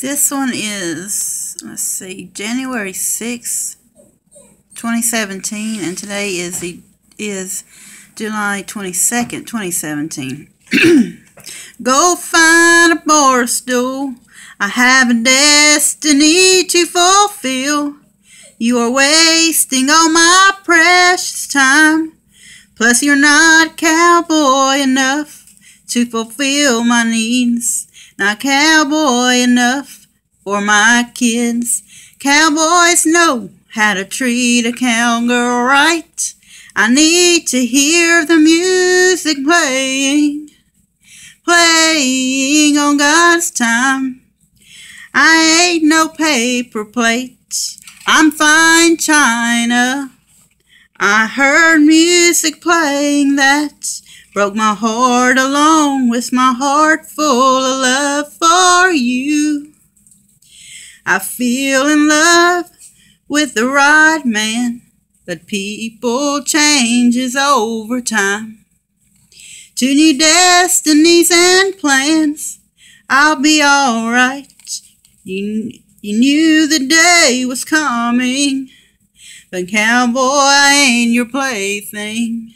This one is, let's see, January 6th, 2017, and today is the is July 22nd, 2017. Go find a bar stool. I have a destiny to fulfill. You are wasting all my precious time. Plus, you're not cowboy enough to fulfill my needs. Not cowboy enough for my kids. Cowboys know how to treat a cowgirl right. I need to hear the music playing, playing on God's time. I ain't no paper plate. I'm fine china. I heard music playing that broke my heart along with my heart full of love for you. I feel in love with the right man, but people changes over time. To new destinies and plans, I'll be alright. You, you knew the day was coming, but cowboy, I ain't your plaything.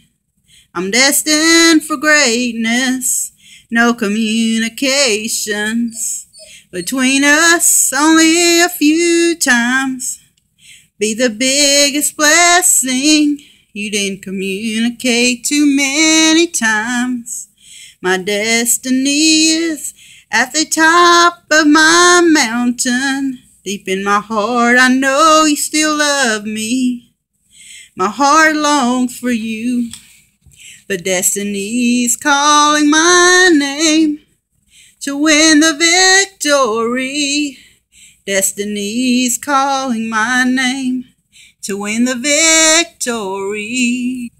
I'm destined for greatness, no communications between us, only a few times. Be the biggest blessing you didn't communicate too many times. My destiny is at the top of my mountain. Deep in my heart, I know you still love me. My heart longs for you. But destiny's calling my name to win the victory. Destiny's calling my name to win the victory.